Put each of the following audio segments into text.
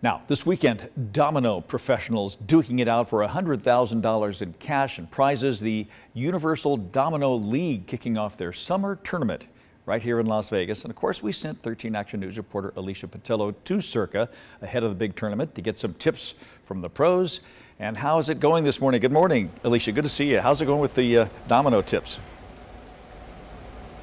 Now, this weekend, domino professionals duking it out for $100,000 in cash and prizes. The Universal Domino League kicking off their summer tournament right here in Las Vegas. And of course, we sent 13 Action News reporter Alicia Patillo to Circa ahead of the big tournament to get some tips from the pros. And how is it going this morning? Good morning, Alicia. Good to see you. How's it going with the uh, domino tips?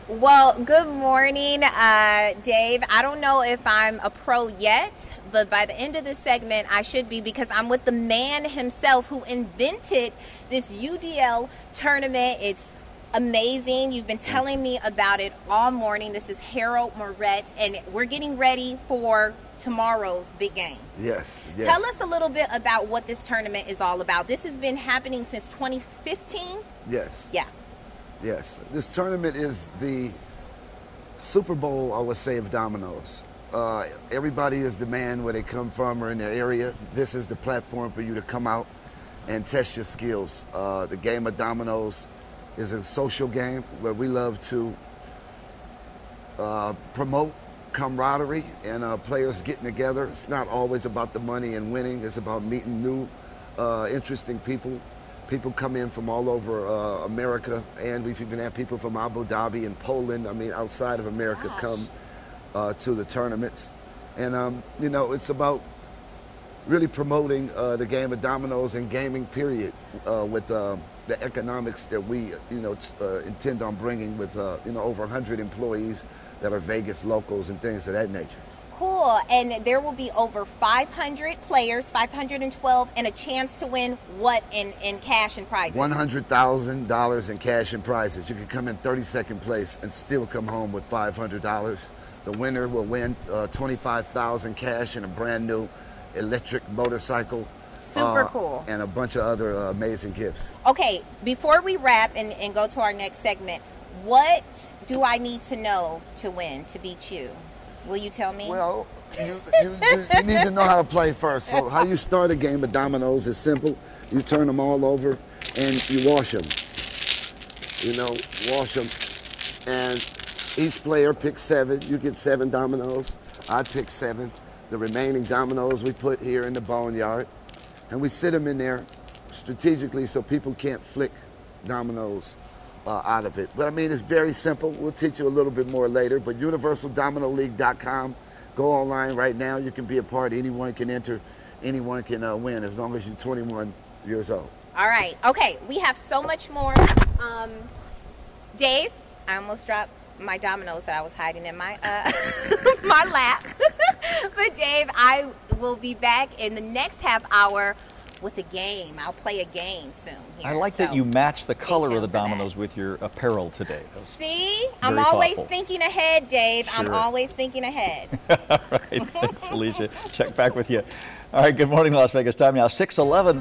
Well, good morning, uh, Dave. I don't know if I'm a pro yet, but by the end of this segment, I should be because I'm with the man himself who invented this UDL tournament. It's amazing. You've been telling me about it all morning. This is Harold Moret, and we're getting ready for tomorrow's big game. Yes, yes. Tell us a little bit about what this tournament is all about. This has been happening since 2015. Yes. Yeah. Yes, this tournament is the Super Bowl, I would say, of dominoes. Uh, everybody is the man where they come from or in their area. This is the platform for you to come out and test your skills. Uh, the game of dominoes is a social game where we love to uh, promote camaraderie and uh, players getting together. It's not always about the money and winning. It's about meeting new, uh, interesting people People come in from all over uh, America, and we've even had people from Abu Dhabi and Poland. I mean, outside of America, Gosh. come uh, to the tournaments. And, um, you know, it's about really promoting uh, the game of dominoes and gaming, period, uh, with uh, the economics that we, you know, uh, intend on bringing with, you know, over 100 employees that are Vegas locals and things of that nature. Cool. And there will be over 500 players, 512, and a chance to win what in, in cash and prizes? $100,000 in cash and prizes. You can come in 32nd place and still come home with $500. The winner will win uh, 25,000 cash and a brand new electric motorcycle. Super uh, cool. And a bunch of other uh, amazing gifts. Okay, before we wrap and, and go to our next segment, what do I need to know to win, to beat you? Will you tell me? Well, you, you, you, need to know how to play first. So how you start a game of dominoes is simple. You turn them all over and you wash them. You know, wash them. And each player picks seven. You get seven dominoes. I pick seven. The remaining dominoes we put here in the boneyard. And we sit them in there strategically so people can't flick dominoes uh, out of it. But I mean, it's very simple. We'll teach you a little bit more later. But UniversalDominoLeague.com. Go online right now. You can be a part. Anyone can enter. Anyone can uh, win as long as you're 21 years old. All right. Okay. We have so much more. Um, Dave, I almost dropped my dominoes that I was hiding in my uh, my lap. but Dave, I will be back in the next half hour with a game. I'll play a game soon. Here, I like so that you match the color of the dominoes with your apparel today. See, I'm always thoughtful. thinking ahead, Dave. Sure. I'm always thinking ahead. All right, thanks, Alicia. Check back with you. All right, good morning, Las Vegas. Time now 6:11.